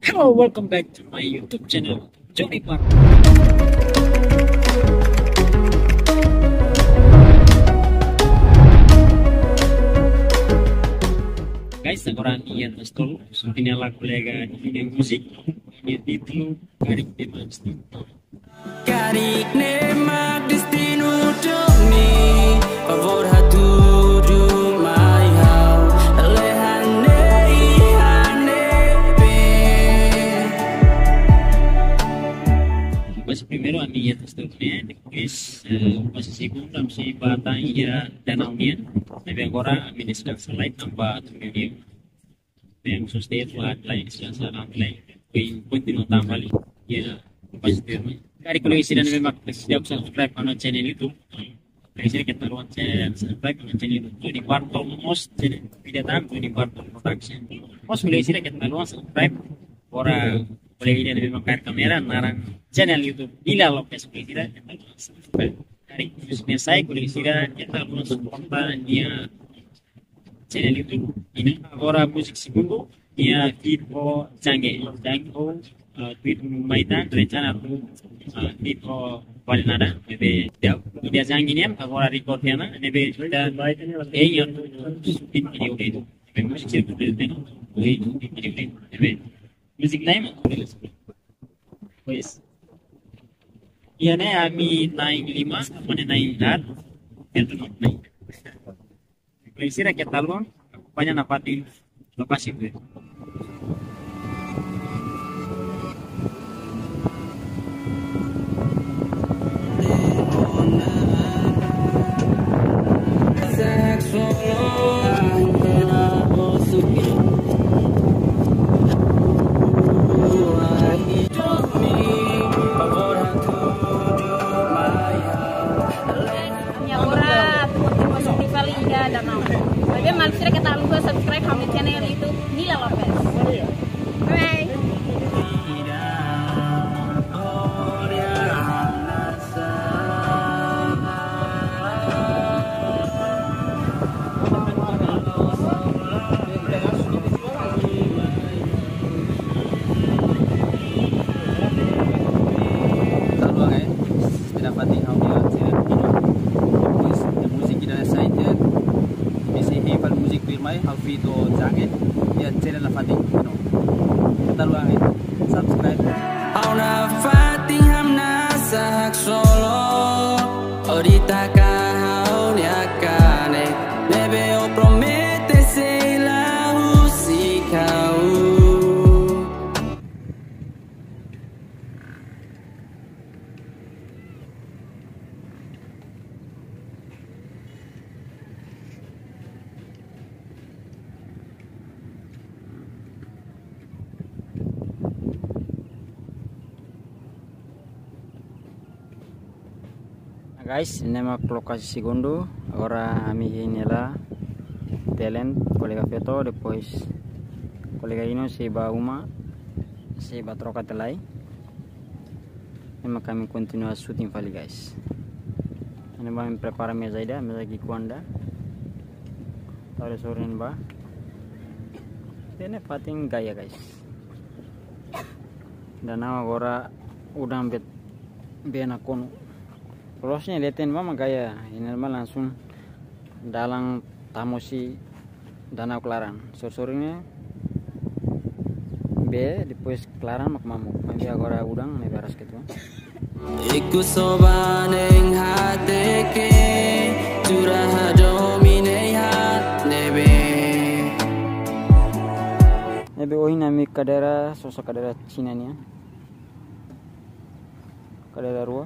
Hello, welcome back to my YouTube channel, Johnny Park. Guys, nakuran iyan mas tol. So, pinala kolega ini musik. Ini titulo Karik Demas. Karik nemak Mas primero a mí ya esto bien, es eh, mas segundo si bata iya danau niya. Maybe agora a slide namba tumibig. Yang sustain wa like siya sa lang like. Kung continue tambali. Ya, pasti. Kari kulo sila na may mag-subscribe subscribe ano channel YouTube. Kasi kita luan channel subscribe ano channel YouTube di kwarto most video tam di kwarto production. Most mulai sila kita luan subscribe ora boleh ini ada memang kamera narang channel YouTube Bila Lopez tidak kita. Kari khususnya saya tidak kita subscribe dia channel YouTube ini. Agora musik segundo dia tipo jange jange uh, tweet maita rencana uh, tipo wala nada. Nebe dia dia jange ni agora record dia na. Nebe da eh yang video itu musik segundo itu shooting video itu name pues Iya nih, kami naik lima, mana naik empat, itu naik. Polisi rakyat talon, banyak napatin lokasi gue. Musik firmai guys ini mah lokasi segundo agora ami hinela talent colega feto depois colega ino si ba uma si ba troca telai. Memang kami continua shooting kali guys. Ini ba prepara mesa ida mesa ki kuanda. Tare sorin ba. Ini pating gaya guys. Dan nama agora udang bet bena kono Lolosnya liatin mama gaya ini mah langsung dalang tamosi danau kelaran sore-sorenya be depois kelaran mak mamu mami agora udang me beras gitu. Iku sobaneng hateke Curah domine hat nebe Ebe kadera sosok kadera Cina nia kadera rua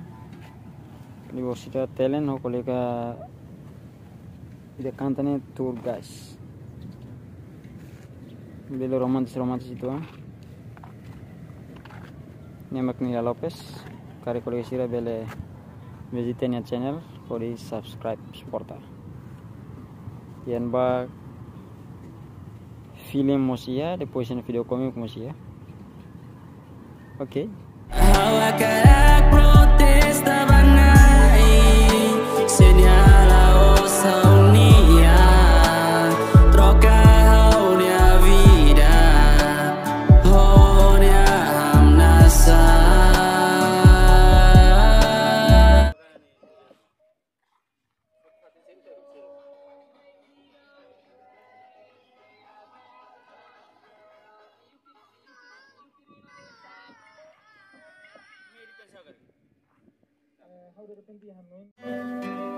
Universidad Telen ho kolega ide kantane tour guys Belo romantis romantis itu ah Nyamak Nila Lopez Kari kolega sira bele Visiten ya channel Kodi subscribe supporter Yan ba Film mosia Depois na video komik mosia Oke karak protesta how de repente ya no